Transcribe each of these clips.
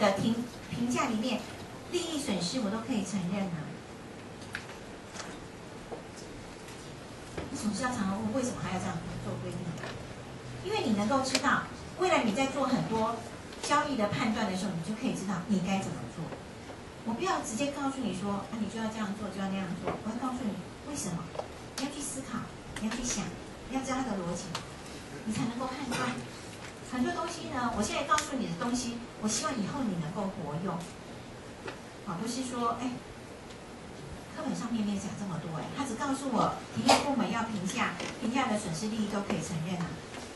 的评评价里面，利益损失我都可以承认啊。你总是要常常问，为什么还要这样做规定？因为你能够知道，未来你在做很多交易的判断的时候，你就可以知道你该怎么做。我不要直接告诉你说，啊，你就要这样做，就要那样做。我要告诉你为什么，你要去思考，你要去想，你要知道它的逻辑，你才能够判断。很多东西呢，我现在告诉你的东西，我希望以后你能够活用。啊，不是说，哎，课本上面没有讲这么多，哎，他只告诉我，体验部门要评价，评价的损失利益都可以承认啊。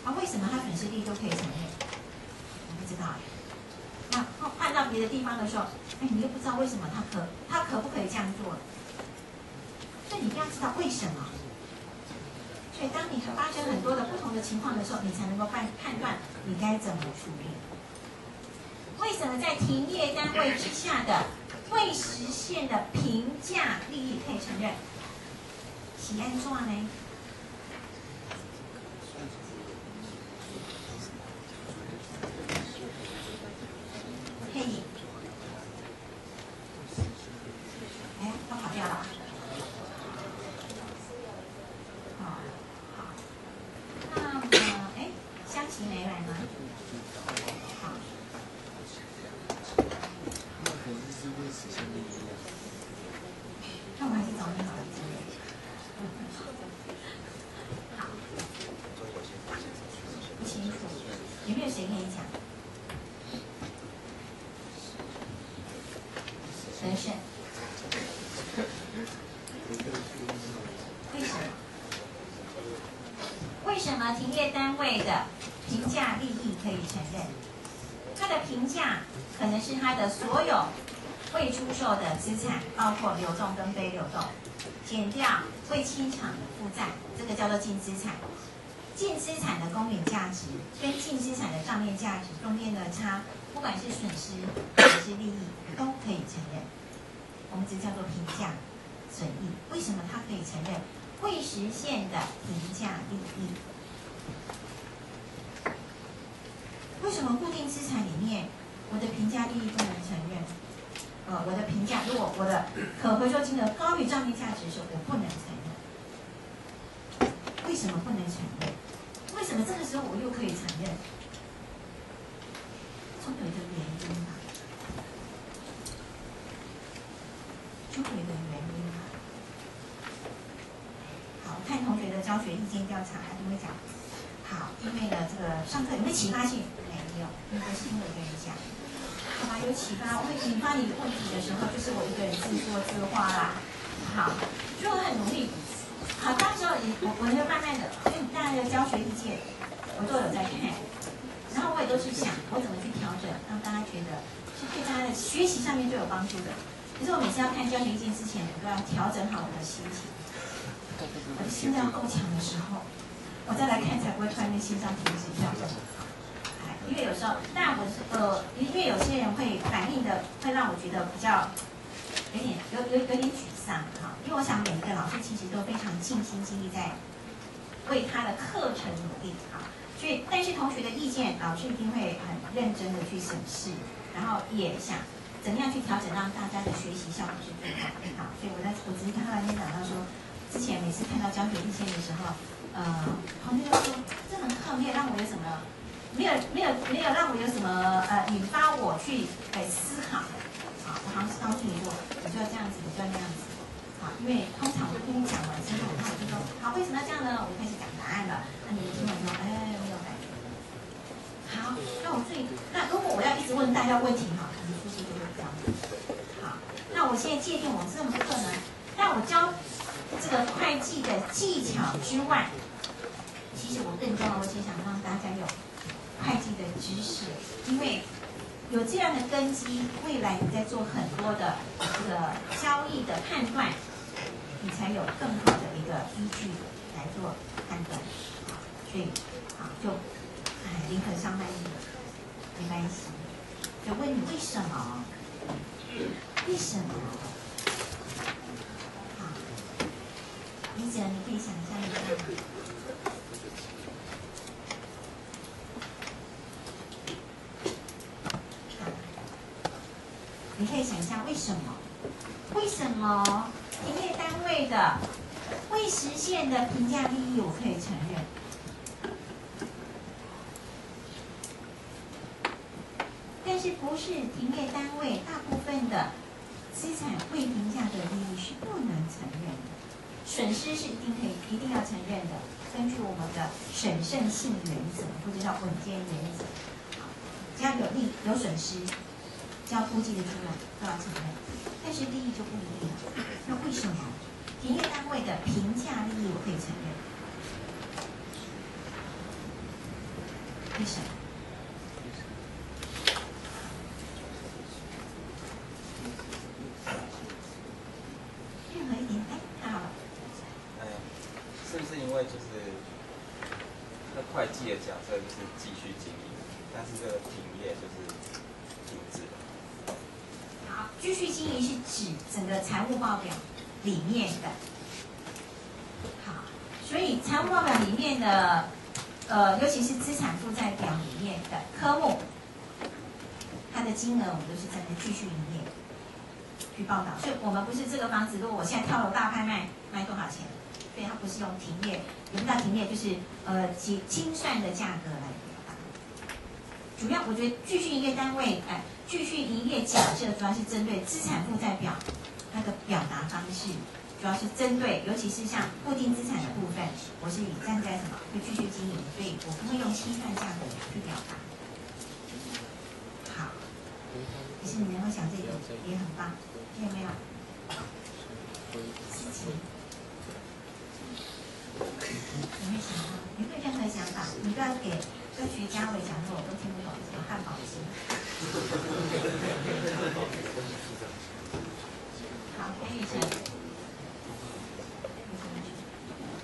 啊，为什么他损失利益都可以承认？我不知道哎。那换到别的地方的时候，哎，你又不知道为什么他可他可不可以这样做？所以你一定要知道为什么。当你发生很多的不同的情况的时候，你才能够判判断你该怎么处理。为什么在停业单位之下的未实现的评价利益可以承认？喜安状呢？能选为什么？为什么停业单位的评价利益可以承认？他的评价可能是他的所有未出售的资产包括流动跟非流动减掉未清偿的负债这个叫做净资产。净资产的公允价值跟净资产的账面价值中间的差不管是损失还是利益，都可以承认。我们这叫做评价损益。为什么它可以承认未实现的评价利益？为什么固定资产里面？我的评价利益不能承认，呃，我的评价如果我的可回收金额高于账面价值的时候，我不能承认。为什么不能承认？为什么这个时候我又可以承认？总有一个原因吧，总有一个原因吧。好，看同学的教学意见调查，他就会讲。好，因为呢，这个上课有没有启发性？没有，因为是听我跟你讲。好吧，有启发，我会引发你的问题的时候，就是我一个人自说自话啦。好，就我很努力。好，到时候也我我就慢慢的，因为大家的教学意见我都有在看，我也都是想我怎么去调整，让大家觉得是对大家的学习上面最有帮助的。可是我每次要看教学意见之前，我都要调整好我的心情，我的心脏够强的时候。我再来看，才不会突然间心脏停止跳。哎，因为有时候，但我是呃，因为有些人会反应的，会让我觉得比较有点有有有点沮丧哈。因为我想每一个老师其实都非常尽心尽力在为他的课程努力啊。所以，但是同学的意见，老师一定会很认真的去审视，然后也想怎么样去调整，让大家的学习效果是最好的。好，所以我在我只是看到那天讲到说，之前每次看到教学意见的时候。呃，同学就说这门课没有让我有什么，没有没有没有让我有什么呃引发我去哎思考，啊，我好像是告诉你说，你就要这样子，你就要那样子，啊，因为通常我跟你讲完之后，然后我就说，好，为什么要这样呢？我就开始讲答案了，那你听完之后，哎，那，如果我要一直问大家问题哈，可能出题就会这样。好，那我现在界定我这门课呢，让我教这个会计的技巧之外。其实我更重要，我只想让大家有会计的知识，因为有这样的根基，未来你在做很多的这个交易的判断，你才有更好的一个依据来做判断。所以，好就哎，林肯上班没关系，就问你为什么？为什么？好，李姐，你可以想象一下。你可以想象为什么？为什么停业单位的未实现的评价利益我可以承认？但是停业单位大部分的资产未评价的利益是不能承认的，损失是一定可以一定要承认的。根据我们的审慎性原则，或者叫稳健原则，只要有利有损失，只要估计的出来都要承认。但是利益就不一定。那为什么停业单位的评价利益我可以承认？为什么？任何一点，哎，太好了。哎，是不是因为就是那会计的假设就是继续经营，但是这个停业就是停止？好，继续经营是指整个财务报表里面的。好，所以财务报表里面的，呃，尤其是资产负债表里面的科目，它的金额我们都是站在继续营业去报道。所以我们不是这个房子，如果我现在跳楼大拍卖，卖多少钱？所以它不是用停业，也不叫停业，就是呃精精算的价格来表达。主要我觉得继续营业单位，哎、继续营业假设主要是针对资产负债表它的表达方式，主要是针对，尤其是像固定资产的部分，我是以站在什么会继续经营，所以我不会用清算价格去表达。好，可是你能够想这个也很棒，听见没有？事情。有没有想到？有没有任何想法？你不要给跟徐家伟讲我都听不懂什么汉堡鸡。好，黑雨辰。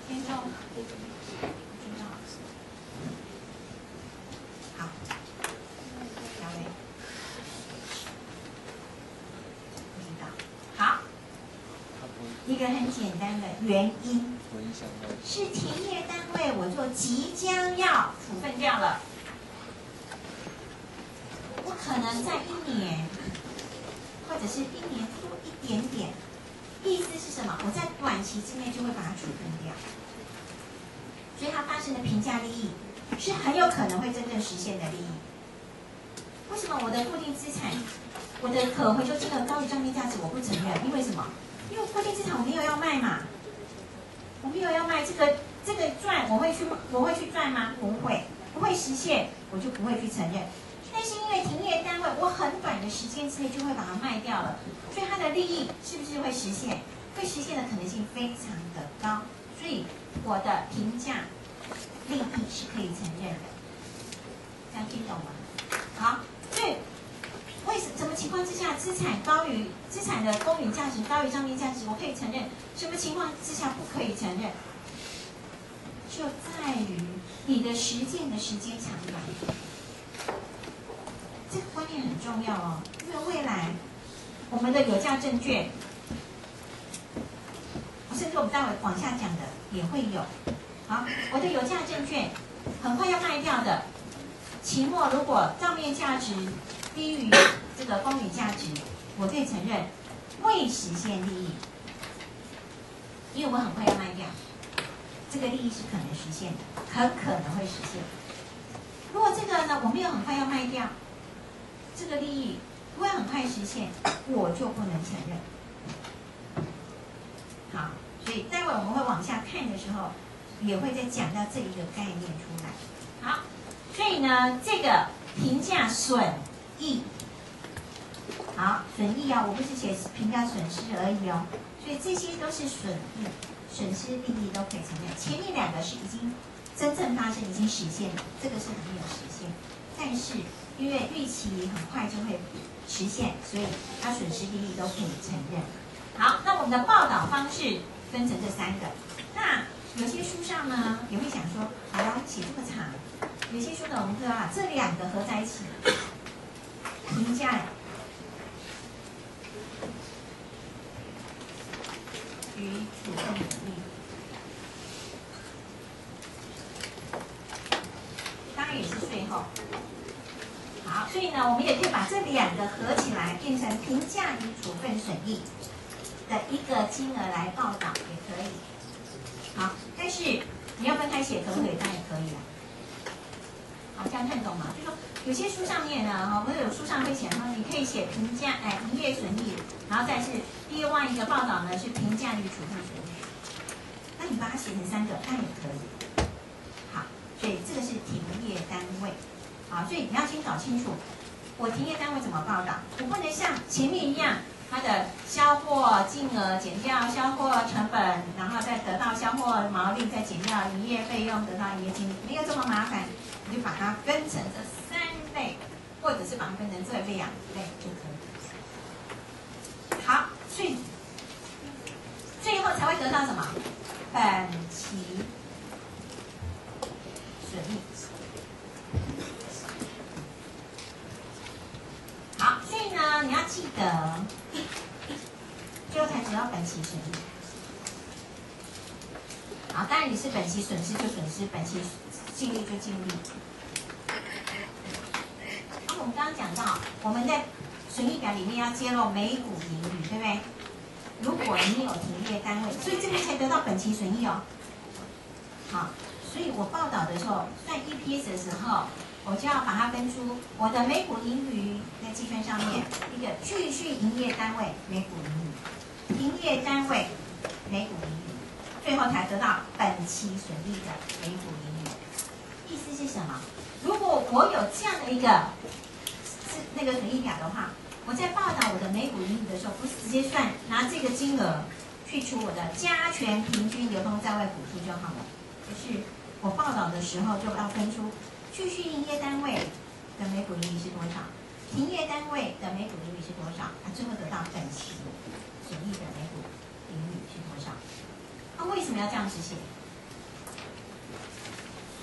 天中。天中。好。小伟。不知道。好。一个很简单的原因。是停业单位，我就即将要处分掉了。我可能在一年，或者是一年多一点点。意思是什么？我在短期之内就会把它处分掉。所以它发生的评价利益是很有可能会真正实现的利益。为什么我的固定资产，我的可回收金额高于账面价值，我不承认？因为什么？因为固定资产我没有要卖嘛。我没有要卖这个，这个赚我会去，我会去赚吗？不会，不会实现，我就不会去承认。但是因为停业单位，我很短的时间之内就会把它卖掉了，所以它的利益是不是会实现？会实现的可能性非常的高，所以我的评价利益是可以承认的。这样听懂吗？好，为什什么情况之下资产高于资产的公允价值高于账面价值，我可以承认？什么情况之下不可以承认？就在于你的实践的时间长短。这个观念很重要哦，因为未来我们的有价证券，甚至我们待会往下讲的也会有。好，我的有价证券很快要卖掉的，期末如果账面价值低于这个公允价值，我可以承认未实现利益。因为我很快要卖掉，这个利益是可能实现的，很可能会实现。如果这个呢，我没有很快要卖掉，这个利益不会很快实现，我就不能承认。好，所以待会我们会往下看的时候，也会再讲到这一个概念出来。好，所以呢，这个评价损益，好，损益啊，我不是写评价损失而已哦。所以这些都是损益、损失、利益都可以承认。前面两个是已经真正发生、已经实现了，这个是还没有实现。但是因为预期很快就会实现，所以它损失、利益都可以承认。好，那我们的报道方式分成这三个。那有些书上呢也会想说，好呀，写这么长。有些书呢，我们就要把这两个合在一起，评价。与处分能力，当然也是税后。好，所以呢，我们也可以把这两个合起来变成评价与处分损益的一个金额来报道也可以。好，但是你要分开写可不可以？当然也可以了。这样看懂吗？就说有些书上面呢，哈，我们有书上会写说，你可以写评价，哎，营业损益，然后再是第二万一个报道呢是评价与处分损益。那你把它写成三个，那也可以。好，所以这个是停业单位。好，所以你要先搞清楚，我停业单位怎么报道？我不能像前面一样，它的销货金额减掉销货成本，然后再得到销货毛利，再减掉营业费用，得到营业净利，没有这么麻烦。你就把它分成这三类，或者是把它分成这两类就可以。好，所以最后才会得到什么？本期损益。好，所以呢，你要记得，最后才知道本期损益。好，当然你是本期损失就损失，本期净利就净利。那我们刚刚讲到，我们在损益表里面要揭露每股盈余，对不对？如果你有停业单位，所以这边才得到本期损益哦。好，所以我报道的时候算 EPS 的时候。我就要把它分出我的每股盈余在计算上面，一个继续营业单位每股盈余，营业单位每股盈余，最后才得到本期损益的每股盈余。意思是什么？如果我有这样的一个是那个损益表的话，我在报道我的每股盈余的时候，不是直接算拿这个金额去除我的加权平均流通在外股数就好了，就是我报道的时候就要分出。继续营业单位的每股盈余是多少？停业单位的每股盈余是多少？它最后得到本期损益的每股盈余是多少？那为什么要这样子写？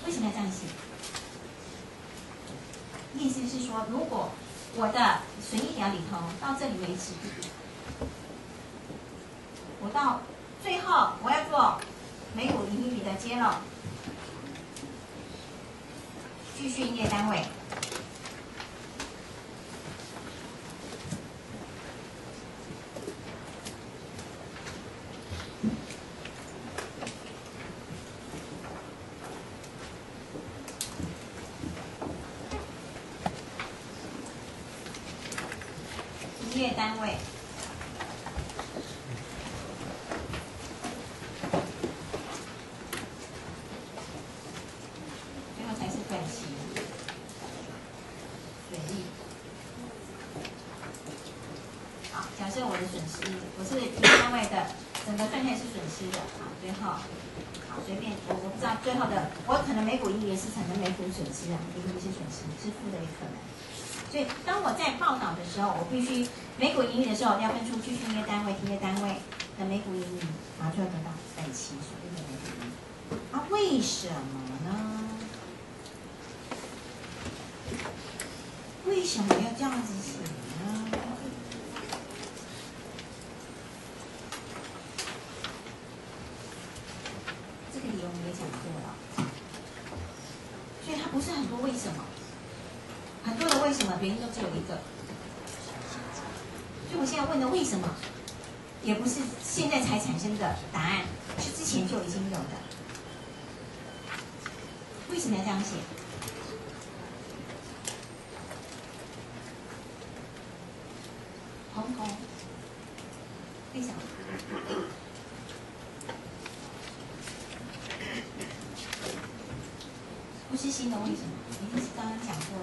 为什么要这样写？意思是说，如果我的损益表里头到这里为止，我到最后我要做每股盈余的揭露。继续营业单位，营业单位。假设我的损失，我是提单位的，整个算下来是损失的啊最后好随便，我我不知道最后的，我可能每股盈余是产生每股损失啊，盈余是损失，是负的也可能。所以当我在报道的时候，我必须每股盈余的时候要分出继续营业单位、停业单位的每股盈余，然后就会得到本期所有的每股盈余。啊，为什么呢？为什么要这样子写呢？中也讲过了，所以它不是很多为什么，很多的为什么别人都只有一个，所以我现在问的为什么，也不是现在才产生的答案，是之前就已经有的。为什么要这样写？红红，为什么？是新的为什么？一定是刚刚讲过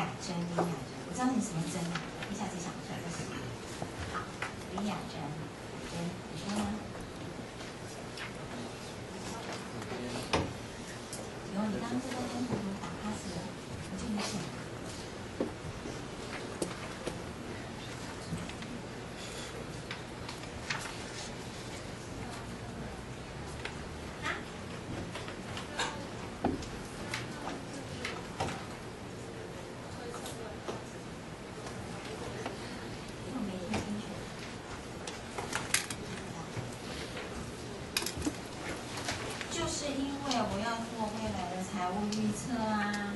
了。两针，林两针，我知道你什么针啊，一下子想不出来是什么。好，林两针，针，你说呢？有，你刚刚这个针图图打 pass 了，我就没写。我要做未来的财务预测啊。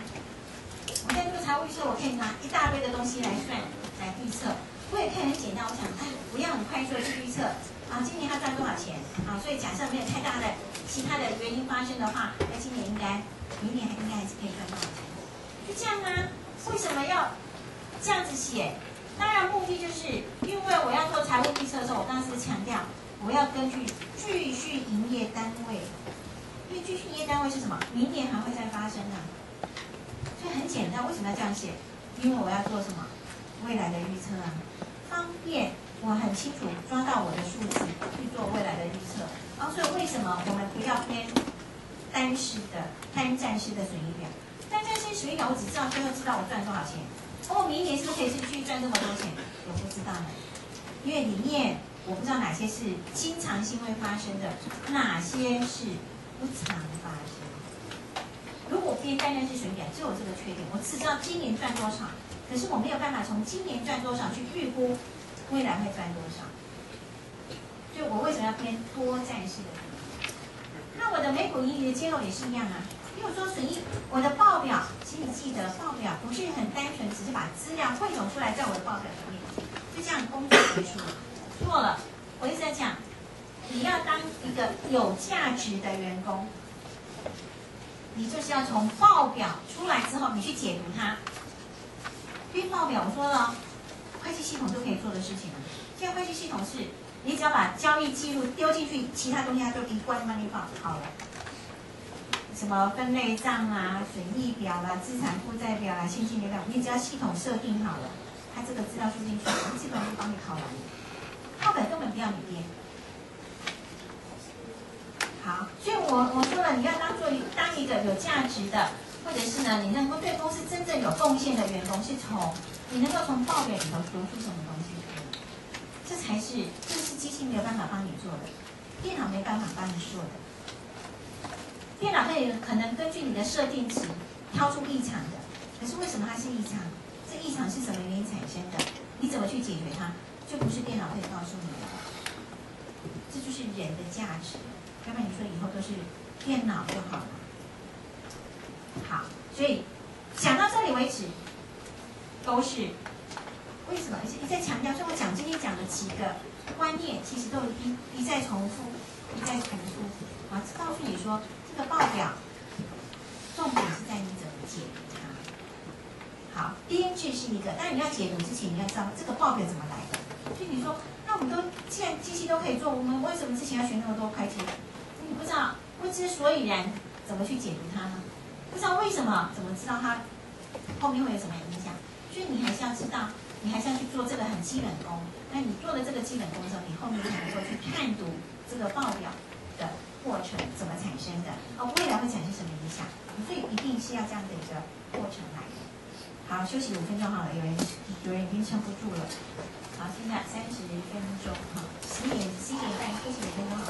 我在做财务预测，我可以拿一大堆的东西来算来预测。我也可以很简单，我想，哎，不要很快速的去预测啊，今年他赚多少钱啊？所以假设没有太大的其他的原因发生的话，那今年应该，明年还应该还是可以赚多少钱？就这样啊？为什么要这样子写？当然目的就是因为我要做财务预测的时候，我当时强调我要根据继续营业单位，因为继续营业单位是什么？明年还会再发生啊。所以很简单，为什么要这样写？因为我要做什么？未来的预测啊，方便我很清楚抓到我的数字去做未来的预测。然后所以为什么我们不要编单式的单站式的损益表？单站式损益表我只知道最后知道我赚多少钱。哦，明年是不是可以继续赚这么多钱？我不知道呢，因为里面我不知道哪些是经常性会发生的，哪些是不常发生。如果编单站式损益表，就有这个缺点，我只知道今年赚多少。可是我没有办法从今年赚多少去预估未来会赚多少，所以我为什么要偏多战式的？那我的每股盈余的揭露也是一样啊。因为我说损益，我的报表，请你记得，报表不是很单纯，只是把资料汇总出来在我的报表里面，就这样工作结束了。错了，我一直在讲，你要当一个有价值的员工，你就是要从报表出来之后，你去解读它。因为报表，我说了，会计系统都可以做的事情了。现在会计系统是，你只要把交易记录丢进去，其他东西它都一关帮你放好了。什么分类账啊、损益表啦、资产负债表啦、现金流表，你只要系统设定好了，它这个资料输进去，基本上就帮你考完了。报表根本不要你编。好，所以我我说了，你要当做当一个有价值的。或者是呢，你能够对公司真正有贡献的员工，是从你能够从抱怨里头读出什么东西？这才是，这是机器没有办法帮你做的，电脑没办法帮你做的。电脑可以可能根据你的设定值挑出异常的，可是为什么它是异常？这异常是什么原因产生的？你怎么去解决它？就不是电脑可以告诉你的。这就是人的价值。要不然你说以后都是电脑就好了。好，所以讲到这里为止，都是为什么？而且一再强调，所以我讲今天讲的几个观念，其实都一一再重复，一再重复，啊，告诉你说这个报表重点是在你怎么解读它。好，编制是一个，但你要解读之前，你要知道这个报表怎么来的。所以你说，那我们都既然机器都可以做，我们为什么之前要学那么多会计？你不知道不知所以然，怎么去解读它呢？不知道为什么，怎么知道它后面会有什么影响？所以你还是要知道，你还是要去做这个很基本功。那你做了这个基本功之后，你后面才能够去看读这个报表的过程怎么产生的，哦，未来会产生什么影响？所以一定是要这样的一个过程来的。好，休息五分钟好了，有人有人已经撑不住了。好，现在三十分钟，哈，十点十点半休息五分钟好。